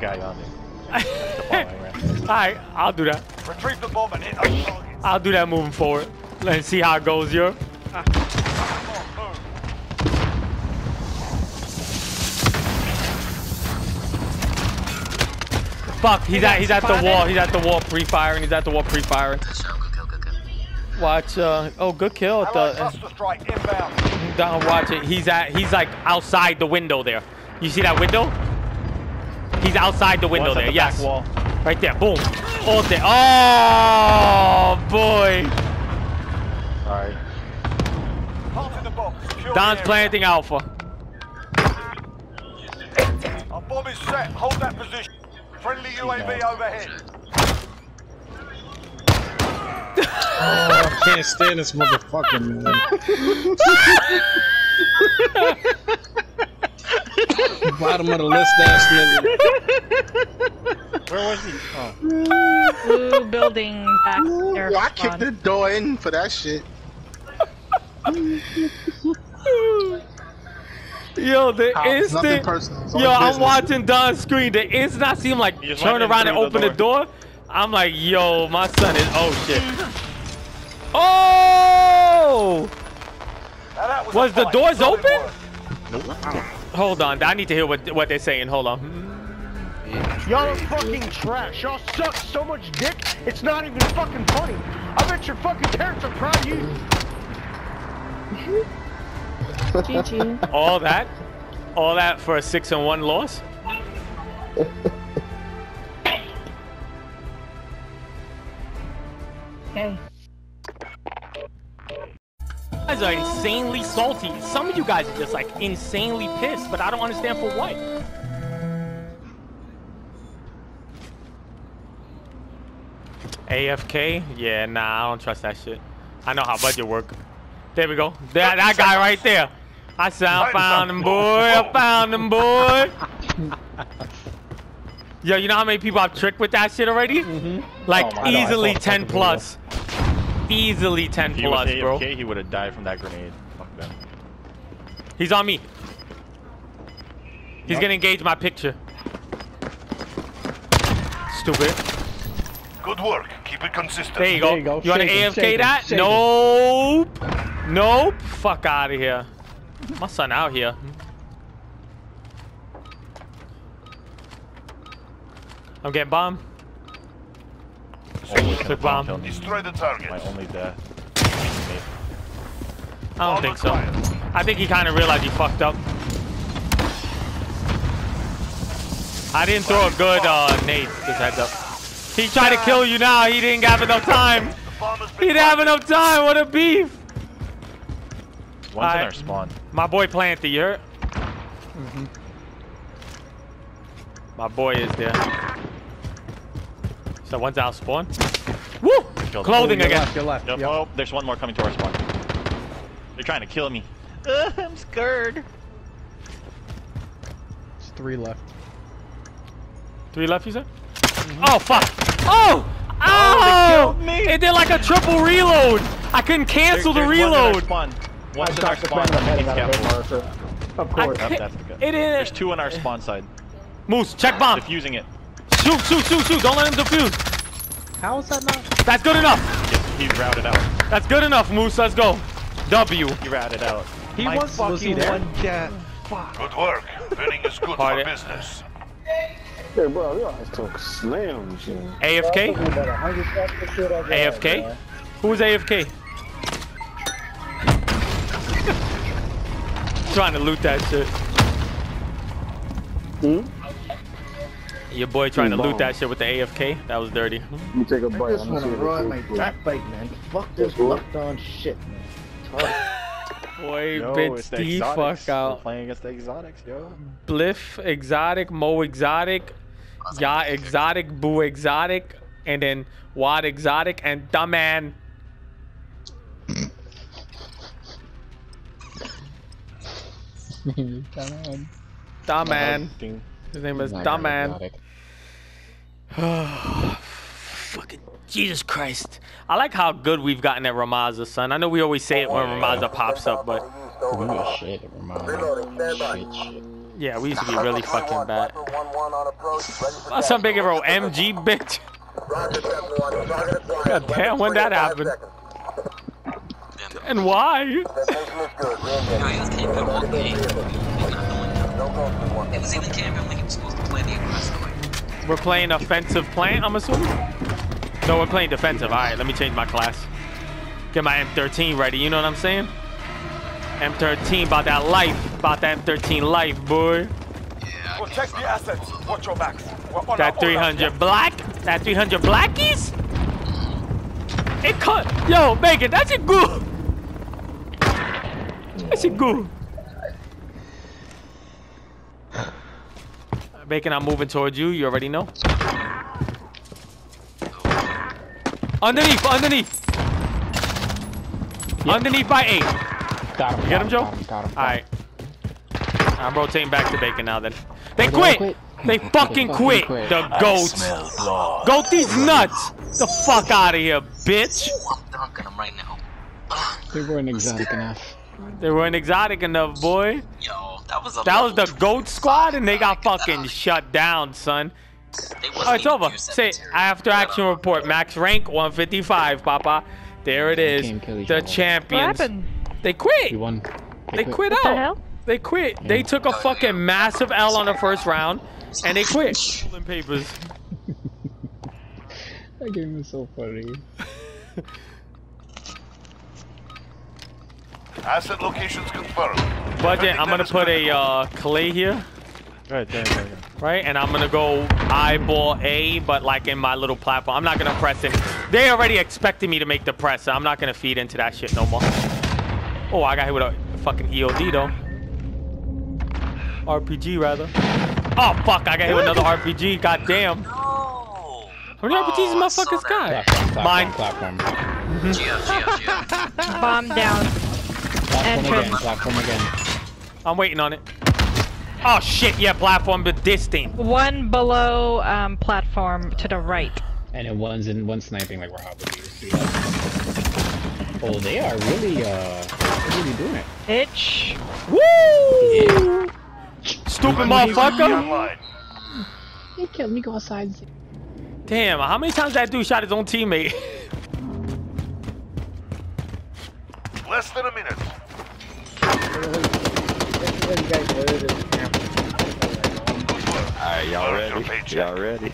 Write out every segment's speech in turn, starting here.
guy on there. That's the following round. Alright, I'll do that. Retrieve the bomb and hit those targets. I'll do that moving forward. Let's see how it goes, yo. Come. Fuck, he's at he's at the wall. He's at the wall pre-firing. He's at the wall pre-firing. Good show. Good kill. Good kill. Watch. Uh, oh, good kill at the. cluster strike inbound. Down. Watch it. He's at. He's like outside the window there. You see that window? He's outside the window there. the yes. back wall. Right there. Boom. All there. Oh boy. Sorry. Planting the bomb. Secure Don's planting alpha. Our bomb is set. Hold that position. Friendly UAV overhead. Oh, I can't stand this motherfucker, man. Bottom of the list, ass nigga. Where was he? Oh. Blue building back there. Yo, I kicked the door in for that shit. Yo, the Oh, instant. Yo, only I'm business. watching Don's screen. The instant I see him like turn around and through the open the door. door, I'm like, yo, my son is. Oh shit. Oh! Was, Was the fight. doors open? work. Hold on, I need to hear what what they're saying. Hold on. Y'all are fucking trash. Y'all suck so much dick, it's not even fucking funny. I bet your fucking parents are proud of you. GG. All that, all that for a six and one loss. guys are insanely salty. Some of you guys are just like insanely pissed, but I don't understand for what. AFK? Yeah, nah, I don't trust that shit. I know how budget work. There we go. That that guy right there. I said I found him, boy. I found him, boy. Yo, you know how many people I've tricked with that shit already? Like Oh, I know, I easily 10 fucking plus. Easily 10 If he was plus, bro. He would have died from that grenade. Fuck that. He's on me. He's gonna engage my picture. Stupid. Good work. Keep it consistent. There you go. There you go. You wanna Shake him, AFK shake that? shake him. Nope. Nope. Fuck out of here. My son out here. I'm getting bomb. Only can Took bomb bomb. kill me. Destroy the target. My only death. I don't think so. I think he kind of realized he fucked up. I didn't throw a good uh, nade. Just heads up. He tried to kill you now. He didn't have enough time. The bomb has He didn't have enough time. What a beef. One's in our spawn. My boy planted. You heard? My boy is there. So one's out spawn. Woo! Killed. Clothing again. left, left. Yep. Yep. Oh, there's one more coming to our spawn. They're trying to kill me. Uh, I'm scared. It's three left. Three left, you said? Oh, fuck. Oh! they Oh! killed me. It did like a triple reload. I couldn't cancel the There- there's one in our reload. spawn. One's in our shot the spawn. friend I'm heading He's out of hit Of course. Yep, that's the guy. It There's two on our spawn side. Moose, check bomb. Defusing it. Shoot, shoot, shoot, shoot. Don't let him defuse. How is that not? That's good enough. He, he routed out. That's good enough, Moose. Let's go. W. He routed out. He My was- was he fucking there? one death. Good work. Winning is good Party. for business. Hey, bro, you always talk slam shit. AFK? AFK? Who's AFK? Trying to loot that shit. Hmm? Your boy trying to loot Bomb. that shit with the AFK? That was dirty. Let me take a bite. I just I'm want to gonna see run if my it's cool. back bite, man. Fuck this locked on shit, man. Boy, No, bits it's the the exotics. fuck We're out. playing against the exotics, yo. Bliff exotic, Mo exotic, Ya exotic, Boo exotic, and then Wad exotic, and Dumman. Dumman. Ding. His name is Dumb Man. Fucking Jesus Christ. I like how good we've gotten at Rammaza, son. I know we always say it when Rammaza pops up, but We were shit at Rammaza. Shit, shit. Yeah, we used to be really fucking bad. Uh, some big bro MG bitch. God damn, when that happened. And why? Doing that. He was even he was supposed to play the aggressor. Like, We're playing offensive plant, I'm assuming? No, we're playing defensive. All right, let me change my class. Get my M13 ready, you know what I'm saying? M13, about that life. About that M13 life, boy. Protect the assets. Watch your backs. We're on That our 300 black, that 300 blackies? It cut. Yo, Megan, that's it good. That's it good. Bacon, I'm moving towards you. You already know. Underneath, underneath. Underneath by eight. Got him. You get him, Joe? Got him, got him, All right. I'm rotating back to Bacon now then. They they quit. quit. They fucking fucking quit. quit. The goats. Goat these nuts. The fuck out of here, bitch. I'm dunking him right now. They weren't exotic enough. They weren't exotic enough, boy. Yo, that was a That was the goat squad, and they got fucking shut down, son. Oh, it's over. Say after action report. Max rank 155, Papa. There it is. Can't kill each The other. What champions. happened? They quit. We won. They quit What the out. hell? They quit. They took a fucking massive L on the first round, and they quit. Pulling papers. That game was so funny. Asset locations confirmed. Budget. I'm gonna put a uh, clay here, Right there, there, there. right? And I'm gonna go eyeball A, but like in my little platform. I'm not gonna press it. They already expected me to make the press. So I'm not gonna feed into that shit no more. Oh, I got hit with a fucking EOD though. RPG rather. Oh fuck! I got hit with another RPG. God damn. No. How many RPGs Oh, I this motherfucker's got? Platform, Mine. platform, platform. Geo, Geo, Geo. Bomb down. Platform again, platform again. I'm waiting on it. Oh shit! Yeah, platform, but this thing. One below um, platform to the right. And then one's in one sniping like we're hobbling. Oh, they are really, uh, really doing it. Bitch. Woo! Stupid motherfucker. Online. He killed me. Go outside. Damn, how many times that dude shot his own teammate? Less than a minute. Alright, y'all ready? Y'all ready?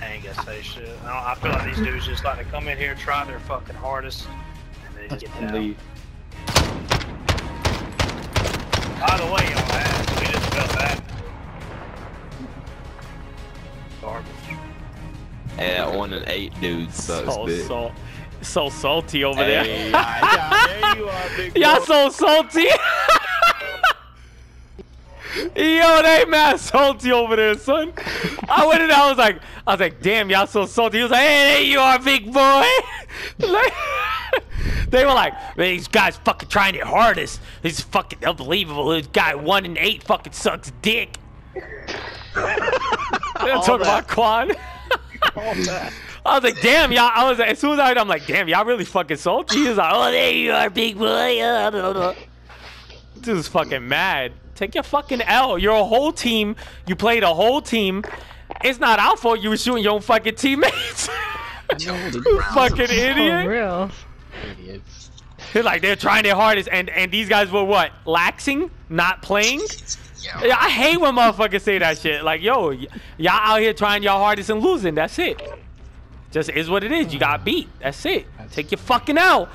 I ain't gonna say shit. I, don't, I feel like these dudes just like to come in here, try their fucking hardest, and they just get down. Leave. By the way, y'all ass, we just felt that. Garbage. Yeah, one and eight dudes sucks so, dick. So, salty over Hey, there. yeah, yeah, there you are, big Y'all so salty. Yo, they mad salty over there, son. I went in there, I was like, I was like, damn, y'all so salty. He was like, hey, you are, big boy. like, they were like, man, these guys fucking trying their hardest. This is fucking unbelievable. This guy one and eight fucking sucks dick. They're talking about Quan. I was like, damn, y'all. I was like, as soon as I heard, I'm like, damn, y'all really fucking salty. He was like, oh, there you are, big boy. Blah, blah. Dude's fucking mad. Take your fucking L. You're a whole team. You played a whole team. It's not our fault you were shooting your own fucking teammates. you fucking For idiot. real. Idiots. They're like they're trying their hardest, and and these guys were what? Laxing, not playing. Yo, Yeah, I hate when motherfuckers say that shit. Like, yo, y'all out here trying your hardest and losing. That's it. Just is what it is. You got beat. That's it. Take your fucking L.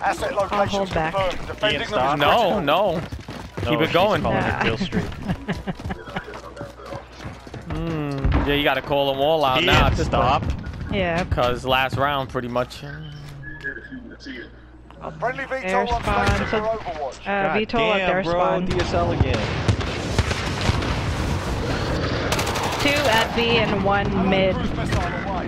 Asset I'll hold back. confirmed. Defending them stop. is No, no. No, Keep it going. calling Nah. it kill streak. Mm, yeah, you gotta call them all out He now. had at this stopped. Yeah. Cause last round, pretty much. Friendly VTOL Air on station spawn, for so- Overwatch. Uh, God VTOL at damn, their bro, spawn. DSL again. Two at B and one mid Cruise missile away.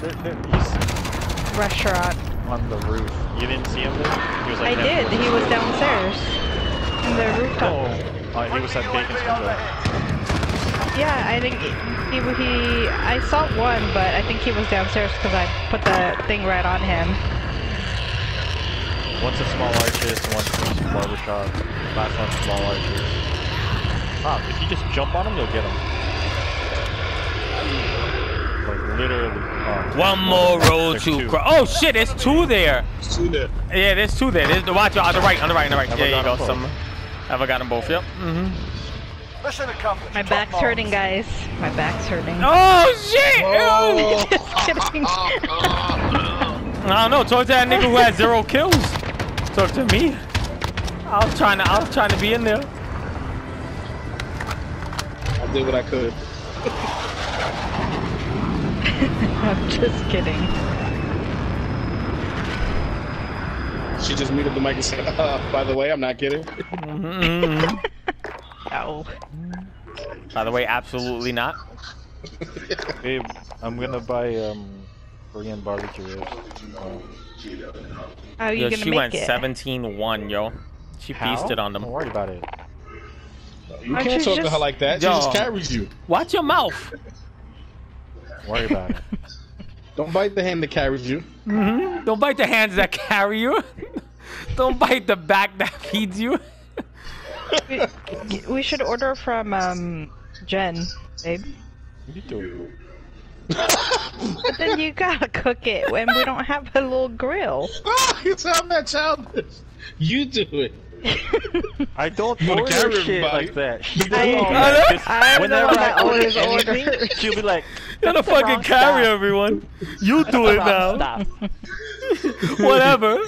There- there- He's restaurant. on the roof. You didn't see him there? He was I did. He was downstairs in the rooftop. Oh, oh he was at Bacon's window. Yeah, I think He, he, I saw one, but I think he was downstairs because I put the thing right on him. One's a small arches, one's a barber shop. Last one's small arches. Ah, if you just jump on him, you'll get him. Like literally. um, One more road there's to cross. Oh shit, there's two there. Two there. Yeah, there's two there. There's, watch out on the right, on the right, on the right. Never Yeah, you got go. them Some. Have I got them both? Yep. Mm-hmm. Mission accomplished. My back's marks. hurting, guys. My back's hurting. Oh shit! Just kidding. I don't know. Talk to that nigga who had zero kills. Talk to me. I was trying to. I was trying to be in there. I did what I could. I'm just kidding. She just muted the mic and said, uh, by the way, I'm not kidding. Mm-hmm. Ow. By the way, absolutely not. Babe, I'm gonna buy um Korean barbecue ribs. Um, How are you Yo, gonna she make went it? 17-1, yo. She how? feasted on them. Don't worry about it. You Aren't can't you talk to her like that. She just carries you. Watch your mouth. Don't worry about it. Don't bite the hand that carries you. hmm Don't bite the hands that carry you. Don't bite the back that feeds you. we, we should order from um Jen, babe. You do. But then you gotta cook it when we don't have a little grill. Oh, it's not that childish. You do it. I don't order shit everybody. like that. Oh, she I- does all I that. know. I'm Whenever one I that order anything, she'll be like, You're the That's the fucking carry stuff. everyone. You do it now. Stop. Whatever.